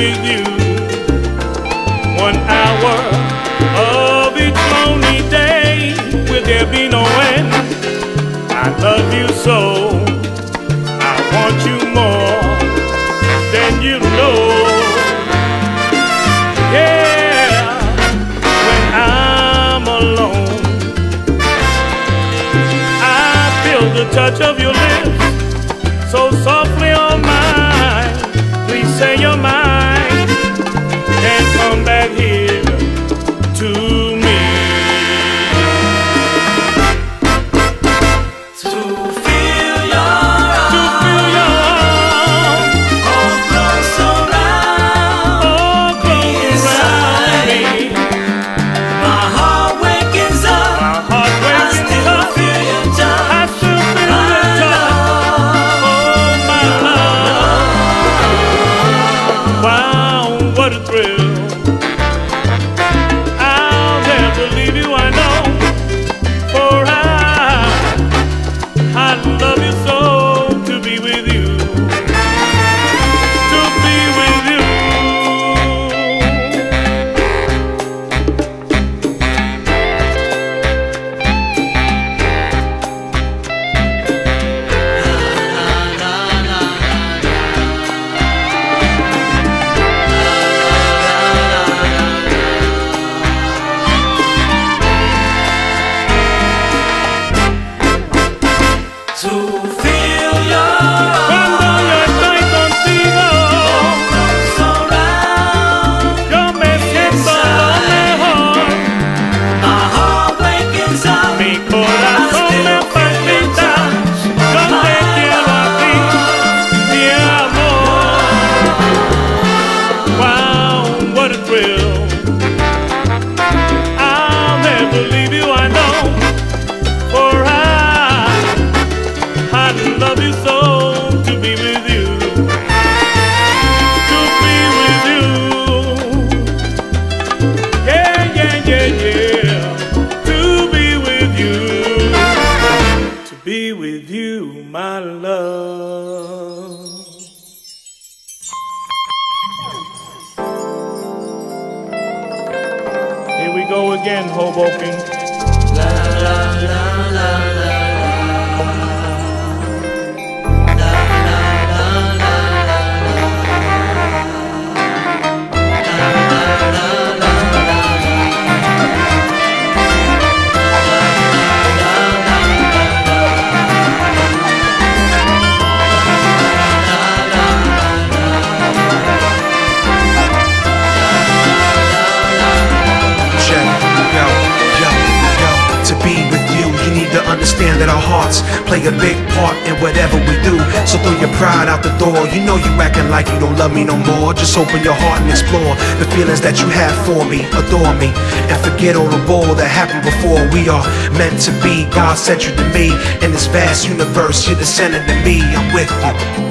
with you. One hour of each lonely day, will there be no end? I love you so, I want you more than you know. Yeah, when I'm alone, I feel the touch of your lips so softly on mine. Please say you're mine go again, Hoboken. Understand that our hearts play a big part in whatever we do. So throw your pride out the door. You know you acting like you don't love me no more. Just open your heart and explore the feelings that you have for me. Adore me and forget all the bull that happened before. We are meant to be. God sent you to me in this vast universe. You're the center to me. I'm with you.